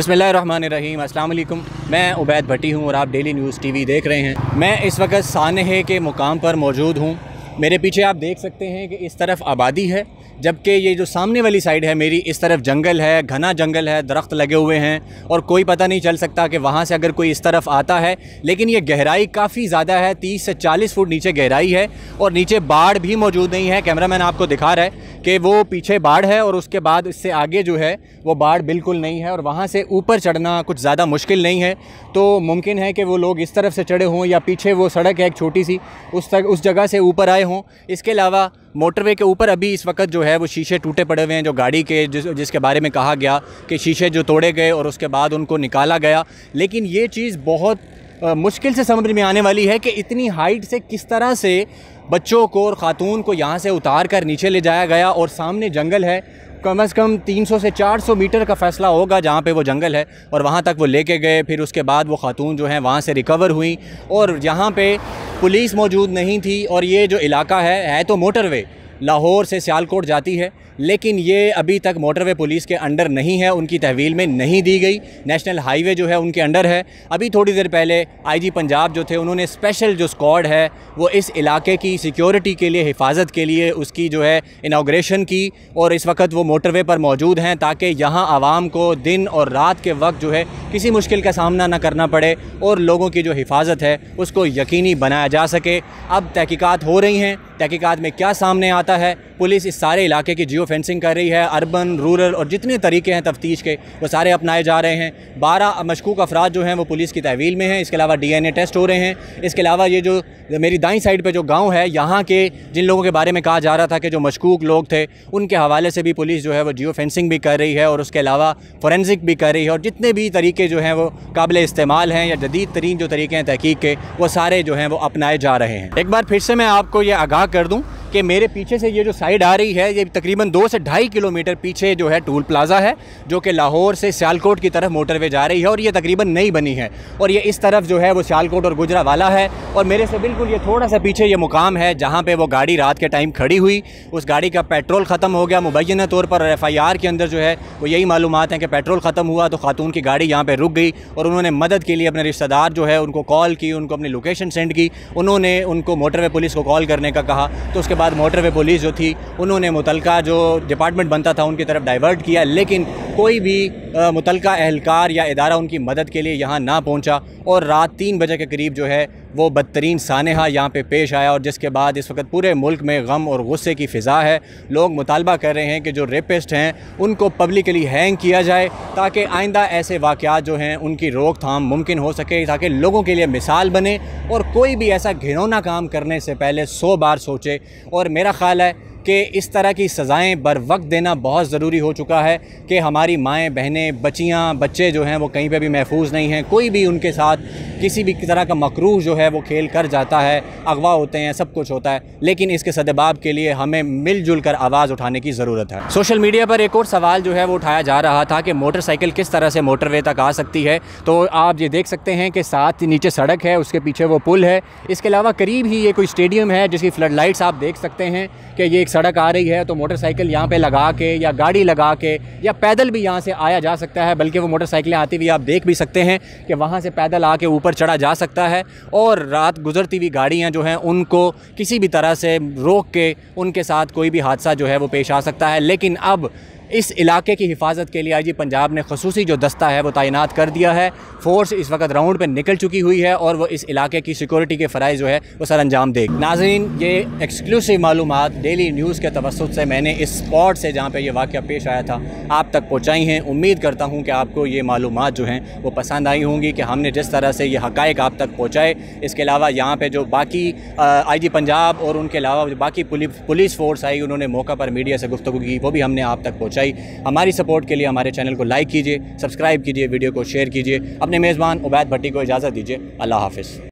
बसमीम अल्लाम मैं उबैद भट्टी हूँ और आप डेली न्यूज़ टीवी देख रहे हैं। मैं इस वक्त सानहे के मुकाम पर मौजूद हूँ। मेरे पीछे आप देख सकते हैं कि इस तरफ़ आबादी है, जबकि ये जो सामने वाली साइड है मेरी, इस तरफ़ जंगल है, घना जंगल है, दरख्त लगे हुए हैं, और कोई पता नहीं चल सकता कि वहाँ से अगर कोई इस तरफ़ आता है, लेकिन ये गहराई काफ़ी ज़्यादा है, तीस से चालीस फुट नीचे गहराई है, और नीचे बाढ़ भी मौजूद नहीं है। कैमरा मैन आपको दिखा रहा है कि वो पीछे बाढ़ है, और उसके बाद इससे आगे जो है, वो बाढ़ बिल्कुल नहीं है, और वहाँ से ऊपर चढ़ना कुछ ज़्यादा मुश्किल नहीं है। तो मुमकिन है कि वो लोग इस तरफ़ से चढ़े हों, या पीछे वो सड़क है एक छोटी सी, उस तक, उस जगह से ऊपर आए हों। इसके अलावा मोटरवे के ऊपर अभी इस वक्त जो है वो शीशे टूटे पड़े हुए हैं जो गाड़ी के जिस जिसके बारे में कहा गया कि शीशे जो तोड़े गए और उसके बाद उनको निकाला गया। लेकिन ये चीज़ बहुत आ, मुश्किल से समझ में आने वाली है कि इतनी हाइट से किस तरह से बच्चों को और ख़ातून को यहाँ से उतार कर नीचे ले जाया गया और सामने जंगल है। कम अज़ कम 300 से 400 मीटर का फ़ैसला होगा जहाँ पे वो जंगल है और वहाँ तक वो लेके गए फिर उसके बाद वो खातून जो हैं वहाँ से रिकवर हुई और यहाँ पे पुलिस मौजूद नहीं थी और ये जो इलाका है है तो मोटरवे। लाहौर से सियालकोट जाती है, लेकिन ये अभी तक मोटरवे पुलिस के अंडर नहीं है, उनकी तहवील में नहीं दी गई। नेशनल हाईवे जो है, उनके अंडर है। अभी थोड़ी देर पहले आईजी पंजाब जो थे, उन्होंने स्पेशल जो स्क्वाड है, वो इस इलाके की सिक्योरिटी के लिए, हिफाजत के लिए उसकी जो है, इनाग्रेशन की, और इस वक्त वो मोटरवे पर मौजूद हैं, ताकि यहाँ आवाम को दिन और रात के वक्त जो है, किसी मुश्किल का सामना ना करना पड़े, और लोगों की जो हिफाजत है, उसको यकीनी बनाया जा सके। अब तहकीकात हो रही हैं तहकीकात में क्या सामने आता है? पुलिस इस सारे इलाके की जियो फेंसिंग कर रही है अर्बन रूरल और जितने तरीके हैं तफ्तीश के, वो सारे अपनाए जा रहे हैं। बारह मशकूक अफराद जो हैं, वो पुलिस की तहवील में हैं। इसके अलावा डी एन ए टेस्ट हो रहे हैं। इसके अलावा ये जो, मेरी दाई साइड पर जो गाँव है, यहाँ के जिन लोगों के बारे में कहा जा रहा था कि जो मशकूक लोग थे, उनके हवाले से भी पुलिस जो है, वो जियो फेंसिंग भी कर रही है, और उसके अलावा फोरेंसिक भी कर रही है, और जितने भी तरीके जो हैं, वो काबिल इस्तेमाल हैं, या जदीद तरीन जो तरीके हैं तहकीक के, वो सारे जो हैं, वो अपनाए जा रहे हैं। एक बार फिर से मैं आपको ये आगाह कर दूँ कि मेरे पीछे से ये जो साइड आ रही है, ये तकरीबन दो से ढाई किलोमीटर पीछे जो है टूल प्लाज़ा है, जो कि लाहौर से सियालकोट की तरफ़ मोटरवे जा रही है और ये तकरीबन नई बनी है। और ये इस तरफ़ जो है वो सियालकोट और गुजरा वाला है। और मेरे से बिल्कुल ये थोड़ा सा पीछे ये मुकाम है, जहाँ पर वो गाड़ी रात के टाइम खड़ी हुई। उस गाड़ी का पेट्रोल ख़त्म हो गया मुबैना तौर पर एफ़ आई आर के अंदर जो है वो यही मालूम हैं कि पेट्रोल ख़त्म हुआ तो खातून की गाड़ी यहाँ पर रुक गई और उन्होंने मदद के लिए अपने रिश्तेदार जो है उनको कॉल की, उनको अपनी लोकेशन सेंड की। उन्होंने उनको मोटरवे पुलिस को कॉल करने का कहा। तो उसके बाद मोटरवे पुलिस जो थी, उन्होंने मुतलका जो डिपार्टमेंट बनता था, उनकी तरफ़ डाइवर्ट किया। लेकिन कोई भी मुतलका अहलकार या इदारा उनकी मदद के लिए यहाँ ना पहुँचा और रात तीन बजे के करीब जो है वो बदतरीन सानहा यहाँ पे पेश आया और जिसके बाद इस वक्त पूरे मुल्क में गम और गुस्से की फ़िज़ा है। लोग मुतालबा कर रहे हैं कि जो रेपिस्ट हैं, उनको पब्लिकली हैंग किया जाए ताकि आइंदा ऐसे वाक़ जो हैं, उनकी रोकथाम मुमकिन हो सके, ताकि लोगों के लिए मिसाल बने और कोई भी ऐसा घिनौना काम करने से पहले सौ बार सोचे। और मेरा ख्याल है कि इस तरह की सज़ाएँ बर वक्त देना बहुत ज़रूरी हो चुका है कि हमारी माएँ, बहनें, बच्चियाँ, बच्चे जो हैं वो कहीं पर भी महफूज नहीं हैं। कोई भी उनके साथ किसी भी तरह का मकरूह जो है वो खेल कर जाता है, अगवा होते हैं, सब कुछ होता है, लेकिन इसके सदबाब के लिए हमें मिलजुल कर आवाज़ उठाने की ज़रूरत है। सोशल मीडिया पर एक और सवाल जो है वो उठाया जा रहा था कि मोटरसाइकिल किस तरह से मोटरवे तक आ सकती है? तो आप ये देख सकते हैं कि साथ नीचे सड़क है, उसके पीछे वो पुल है। इसके अलावा करीब ही ये कोई स्टेडियम है जिसकी फ्लड लाइट्स आप देख सकते हैं कि ये एक सड़क आ रही है तो मोटरसाइकिल यहाँ पे लगा के या गाड़ी लगा के या पैदल भी यहाँ से आया जा सकता है, बल्कि वो मोटरसाइकिलें आती हुई आप देख भी सकते हैं कि वहाँ से पैदल आके ऊपर चढ़ा जा सकता है और रात गुजरती हुई गाड़ियाँ जो हैं, उनको किसी भी तरह से रोक के उनके साथ कोई भी हादसा जो है, वो पेश आ सकता है। लेकिन अब इस इलाके की हिफाजत के लिए आई जी पंजाब ने खसूसी जो दस्ता है वो तैनात कर दिया है। फ़ोर्स इस वक्त राउंड पर निकल चुकी हुई है और वो इस इलाके की सिक्योरिटी के फ़राइज़ जो है वो सर अंजाम दे नाजरीन, ये एक्सक्लूसिव मालूम डेली न्यूज़ के तवसत से मैंने इस स्पॉट से जहाँ पर यह वाक़ पेश आया था, आप तक पहुँचाई हैं। उम्मीद करता हूँ कि आपको ये मालूम जो हैं वो पसंद आई होंगी कि हमने जिस तरह से ये हक़ आप तक पहुँचाए। इसके अलावा यहाँ पर जो बाकी आई जी पंजाब और उनके अलावा जो बाकी पुलिस फ़ोर्स आई, उन्होंने मौका पर मीडिया से गुफ्तु की, वो भी हमने आप तक पहुँचाई। पहुँचाई। हमारी सपोर्ट के लिए हमारे चैनल को लाइक कीजिए सब्सक्राइब कीजिए वीडियो को शेयर कीजिए। अपने मेज़बान उबैद भट्टी को इजाज़त दीजिए। अल्लाह हाफिज़।